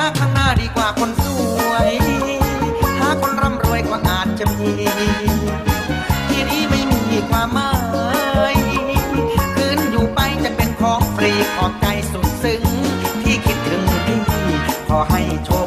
าข้างหน้าดีกว่าคนสวย หาคนร่ำรวยก็อาจจะมี ที่นี้ไม่มีความหมายคืนอยู่ไปจะเป็นของฟรีขอบใจสุดซึ้งที่คิดถึงพี่ขอให้โชค